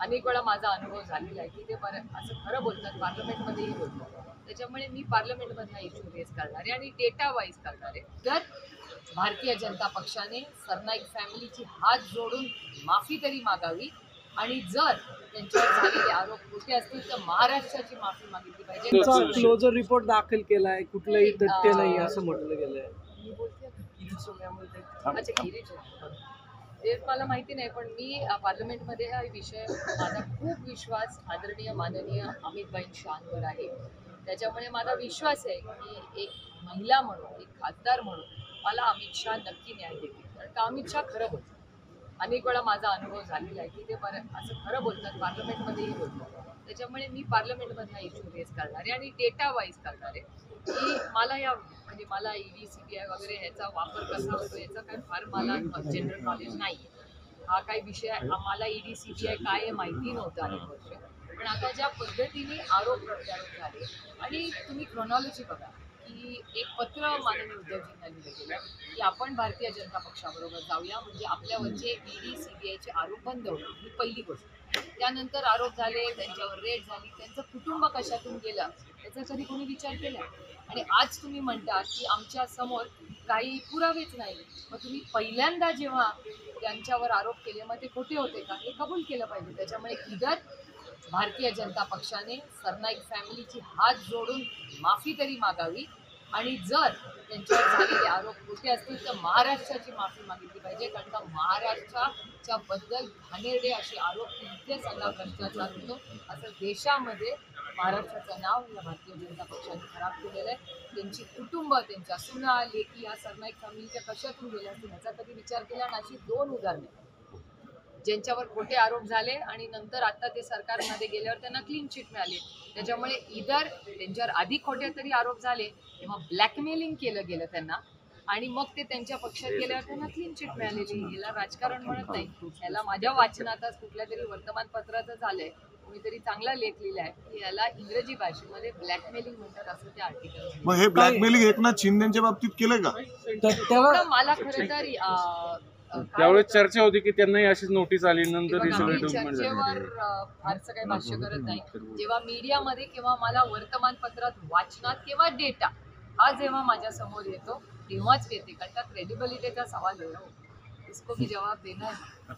अनेक वेळा माझा अनुभव झालेला आहे की ते बरं असं खरं बोलतात पार्लमेंटमध्येही बोलतात. त्याच्यामुळे मी पार्लमेंटमध्ये हा इश्यू रेज करणार आहे आणि डेटा वाईज करणार आहे. तर भारतीय जनता पक्षाने सरनाईक फॅमिलीची हात जोडून माफी तरी मागावी आणि जर त्यांच्यावर झालेले आरोप खोटे असतील तर महाराष्ट्राची माफी मागितली पाहिजे. क्लोजर रिपोर्ट दाखल केलाय कुठलंही तथ्य नाही असं म्हटलं गेलंय. मी बोलते. ते मला माहिती नाही पण मी पार्लमेंटमध्ये हा विषय माझा खूप विश्वास आदरणीय माननीय अमितबाईन शहांवर आहे. त्याच्यामुळे माझा विश्वास आहे की एक महिला म्हणून एक खासदार म्हणून मला अमित शहा नक्की न्याय देतील. कारण का अमित शहा खरं बोलतात. अनेक वेळा माझा अनुभव झालेला आहे की ते बरं असं खरं बोलतात पार्लमेंटमध्येही बोलतात. त्याच्यामुळे मी पार्लमेंटमध्ये हा इश्यू रेस करणार आहे आणि डेटा वाईज करणार आहे. की मला या म्हणजे मला ईडी आय वगैरे ह्याचा वापर कसा होतो याचा काय फार मला जनरल नॉलेज नाही हा काही विषय आम्हाला ईडी आय काय माहिती नव्हतं अनेक पण आता ज्या पद्धतीने आरोप प्रत्यारोप झाले आणि तुम्ही क्रोनॉलॉजी बघा. की एक पत्र माननीय उद्धवजींना लिहिलं गेलं की आपण भारतीय जनता पक्षाबरोबर जाऊया. म्हणजे आपल्यावरचे ईडी सीबीआयचे आरोप बंद होईल ही पहिली गोष्ट. त्यानंतर आरोप झाले त्यांच्यावर रेड झाली. त्यांचं कुटुंब कशातून गेलं त्याचा कधी कोणी विचार केला? आणि आज तुम्ही म्हणता की आमच्यासमोर काही पुरावेच नाही. मग तुम्ही पहिल्यांदा जेव्हा त्यांच्यावर आरोप केले मग ते खोटे होते का? हे कबूल केलं पाहिजे. त्याच्यामुळे इधर भारतीय जनता पक्षाने सरनाईक फॅमिलीची हात जोडून माफी तरी मागावी. आणि जर त्यांच्यावर झालेले आरोप खोटे असतील तर महाराष्ट्राची माफी मागितली पाहिजे. कारण का महाराष्ट्राच्या बद्दल घाणेरडे असे आरोप इथे सगळा भ्रष्टाचार होतो. असं देशामध्ये महाराष्ट्राचं नाव या भारतीय जनता पक्षाने खराब केलेलं आहे. त्यांची कुटुंब त्यांच्या सुना लेकी या सरनाईक फॅमिलीच्या कशातून गेल्या असतील ह्याचा कधी विचार केला? आणि अशी दोन उदाहरणे. ज्यांच्यावर खोटे आरोप झाले आणि नंतर आता ते सरकारमध्ये गेल्यावर त्यांना क्लीन चिट मिळाली. त्याच्यामुळे इधर त्यांच्यावर आधी खोटे तरी आरोप झाले तेव्हा ब्लॅकमेलिंग केलं गेलं त्यांना आणि मग ते त्यांच्या पक्षात गेल्यावर त्यांना क्लीन चिट मिळालेली. याला राजकारण म्हणत नाही. याला माझ्या वाचनातच कुठल्या तरी वर्तमानपत्राचं झालंय कोणीतरी चांगला लेख लिहिलाय. की याला इंग्रजी भाषेमध्ये ब्लॅकमेलिंग म्हणतात असं ते आर्टिकल मग हे ब्लॅकमेलिंग एकनाथ शिंदेच्या बाबतीत केलंय का? मला खरं तर त्यावेळेस होतं? चर्चा होती की त्यांनाही अशीच नोटीस आली नंतर हे सगळे मी चर्चेवर अ, फारसं काही भाष्य करत नाही जेव्हा मीडियामध्ये किंवा मला वर्तमानपत्रात वाचनात किंवा डेटा हा जेव्हा माझ्यासमोर येतो तेव्हाच येते कारण का क्रेडिबिलिटीचा सवाल आहे हो. इसको भी जवाब देना है